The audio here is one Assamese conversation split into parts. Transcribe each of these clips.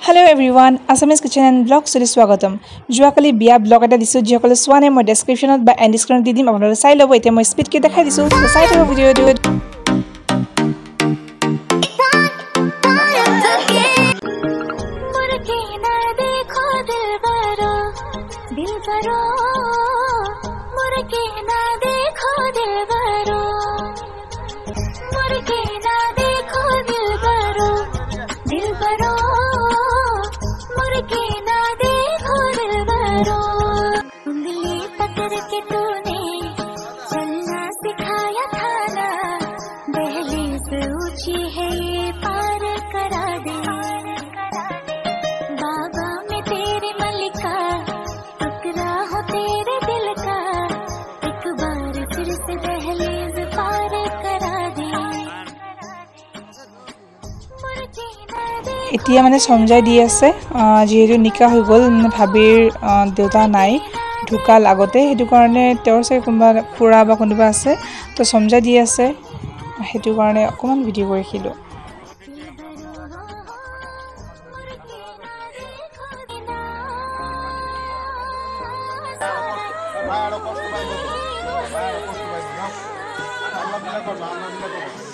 hello' everyone Assamese kitchen and blog চলি স্বাগতম যোৱাকালি বিয়া ব্লগ এটা দিছোঁ যিসকলে চোৱা নাই মই ডেছক্ৰিপশ্যনত বা এণ্ড ডিছক্ৰিপশ্যনত দি দিম আপোনালোকে চাই ল'ব এতিয়া মই স্পীডকৈ দেখাই দিছোঁ চাই থাকক ভিডিঅ'টো मुड़के न এতিয়া মানে সঞ্জয় দি আছে যিহেতু নিকা হৈ গ'ল ভাবীৰ দেউতা নাই ঢুকাল আগতে সেইটো কাৰণে তেওঁৰ চাগে কোনোবা খুৰা বা কোনোবা আছে তো সঞ্জয় দি আছে সেইটো কাৰণে অকণমান ভিডিঅ' কৰি ৰাখিলোঁ মায়েৰ কষ্ট পাইব মায়েৰ কষ্ট পাইব না আল্লাহ মিলা কৰবো আল্লাহ কৰবো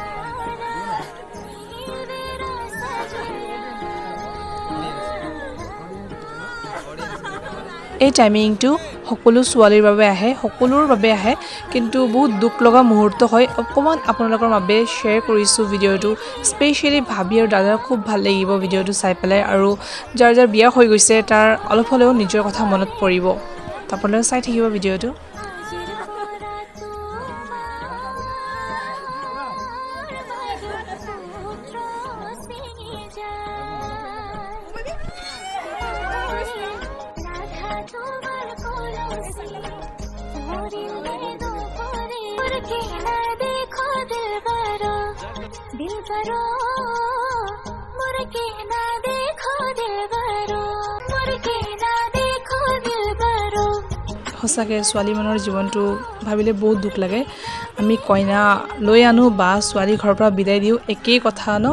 এই টাইমিংটো সকলো ছোৱালীৰ বাবে আহে সকলোৰ বাবে আহে কিন্তু বহুত দুখ লগা মুহূৰ্ত হয়। অকণমান আপোনালোকৰ বাবে শ্বেয়াৰ কৰিছোঁ ভিডিঅ'টো। স্পেচিয়েলি ভাবি আৰু দাদাৰ খুব ভাল লাগিব ভিডিঅ'টো চাই পেলাই আৰু যাৰ যাৰ বিয়া হৈ গৈছে তাৰ অলপ হ'লেও নিজৰ কথা মনত পৰিব। আপোনালোকে চাই থাকিব ভিডিঅ'টো। दिल भरो मुड़के ना देखो दिल भरो मुड़के ना देखो दिल भरो সঁচাকৈ ছোৱালী মানুহৰ জীৱনটো ভাবিলে বহুত দুখ লাগে আমি কইনা লৈ আনো বা ছোৱালী ঘৰৰ পৰা বিদায় দিওঁ একেই কথা ন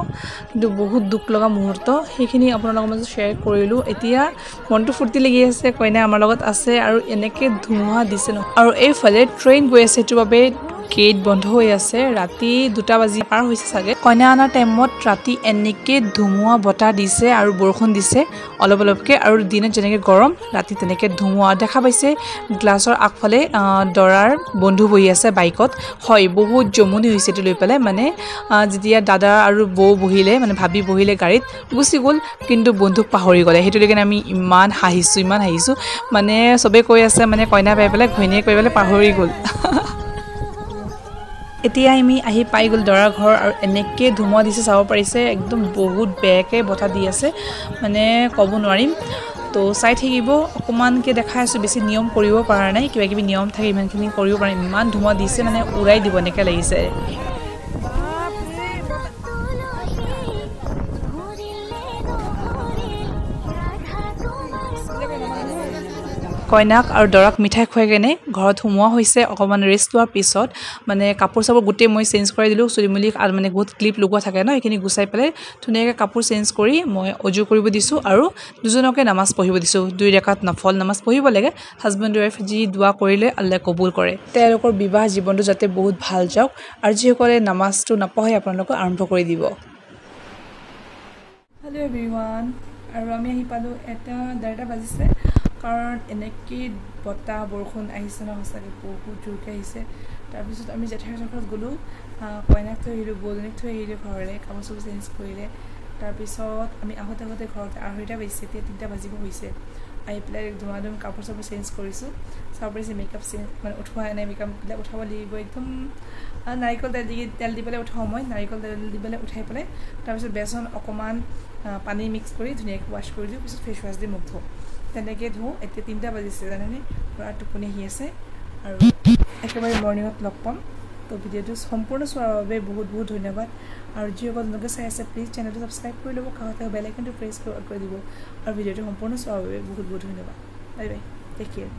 কিন্তু বহুত দুখ লগা মুহূৰ্ত সেইখিনি আপোনালোকৰ মাজত শ্বেয়াৰ কৰিলোঁ এতিয়া মনটো ফূৰ্তি লাগি আছে কইনা আমাৰ লগত আছে আৰু এনেকৈ ধুমুহা দিছে ন আৰু এইফালে ট্ৰেইন গৈ আছে সেইটোৰ বাবে গেট বন্ধ হৈ আছে। ৰাতি দুটা বাজি পাৰ হৈছে চাগে। কইনা অনাৰ টাইমত ৰাতি এনেকৈ ধুমুহা বতাহ দিছে আৰু বৰষুণ দিছে। অলপ অলপকৈ আৰু দিনত যেনেকৈ গৰম ৰাতি তেনেকৈ ধুমুহা দেখা পাইছে। গ্লাছৰ আগফালে দৰাৰ বন্ধু বহি আছে বাইকত। হয় বহুত জমনি হৈছে এইটো লৈ পেলাই। মানে যেতিয়া দাদা আৰু বৌ বহিলে মানে ভাবি বহিলে গাড়ীত গুচি গ'ল কিন্তু বন্ধুক পাহৰি গ'লে। সেইটো লৈ কিনে আমি ইমান হাঁহিছোঁ ইমান হাঁহিছোঁ। মানে চবেই কৈ আছে মানে কইনা পাই পেলাই ঘৈণীয়েক পাই পেলাই পাহৰি গ'ল। এতিয়া আমি আহি পাই গ'ল দৰাৰ ঘৰ আৰু এনেকৈ ধুমুহা দিছে চাব পাৰিছে একদম বহুত বেয়াকৈ বতাহ দি আছে মানে ক'ব নোৱাৰিম। তো চাই থাকিব অকণমানকৈ দেখাই আছোঁ বেছি নিয়ম কৰিব পৰা নাই কিবা কিবি নিয়ম থাকে ইমানখিনি কৰিব পৰা নাই ইমান ধুমুহা দিছে মানে উৰাই দিব এনেকৈ লাগিছে। কইনাক আৰু দৰাক মিঠাই খুৱাই কেনে ঘৰত সোমোৱা হৈছে অকণমান ৰেষ্ট লোৱাৰ পিছত মানে কাপোৰ চাপোৰ গোটেই মই চেঞ্জ কৰাই দিলোঁ চুলি মুলি আৰু মানে বহুত ক্লিপ লগোৱা থাকে ন সেইখিনি গুচাই পেলাই ধুনীয়াকৈ কাপোৰ চেঞ্জ কৰি মই অজু কৰিব দিছোঁ আৰু দুজনকে নামাজ পঢ়িব দিছোঁ। দুই ৰেখাত নফল নামাজ পঢ়িব লাগে হাজবেণ্ড ৱাইফ যি দোৱা কৰিলে আল্লাই কবুল কৰে। তেওঁলোকৰ বিবাহ জীৱনটো যাতে বহুত ভাল যাওক আৰু যিসকলে নামাজটো নপঢ়ে আপোনালোকে আৰম্ভ কৰি দিব। হেল্ল' এভৰিৱান আৰু আমি আহি পালোঁ এটা ডেৰটা বাজিছে। কাৰণ এনেকৈ বতাহ বৰষুণ আহিছে ন সঁচাকৈ বহুত জোৰকৈ আহিছে। তাৰপিছত আমি জেঠাইহঁতৰ ঘৰত গ'লোঁ। কইনাক থৈ আহিলোঁ বৌজনীক থৈ আহিলোঁ ঘৰলৈ কাপোৰ চাপোৰ চেঞ্জ কৰিলে। তাৰপিছত আমি আহোঁতে আহোঁতে ঘৰত আঢ়ৈটা বাজিছে এতিয়া তিনিটা বাজিব হৈছে। আহি পেলাই ধুমা ধুম কাপোৰ চাপোৰ চেঞ্জ কৰিছোঁ। চাব পাৰিছে মেকআপ চেঞ্জ মানে উঠোৱা নাই মেকআপবিলাক উঠাব লাগিব একদম। নাৰিকল তেল দি তেল দি পেলাই উঠাওঁ মই। নাৰিকল তেল দি পেলাই উঠাই পেলাই তাৰপিছত বেচন অকণমান পানী মিক্স কৰি ধুনীয়াকৈ ৱাশ্ব কৰি দিওঁ পিছত ফেচ ৱাছ দি মুখ ধুওঁ। তেনেকৈ ধুওঁ। এতিয়া তিনিটা বাজিছে জানেনে? পূৰা টোপনি আহি আছে আৰু একেবাৰে মৰ্ণিঙত লগ পাম। তো ভিডিঅ'টো সম্পূৰ্ণ চোৱাৰ বাবে বহুত বহুত ধন্যবাদ। আৰু যিসকল নতুনকৈ চাই আছে প্লিজ চেনেলটো ছাবস্ক্ৰাইব কৰি ল'ব কাষতে বেল আইকনটো প্ৰেছ কৰি দিব। আৰু ভিডিঅ'টো সম্পূৰ্ণ চোৱাৰ বাবে বহুত বহুত ধন্যবাদ। Bye bye take care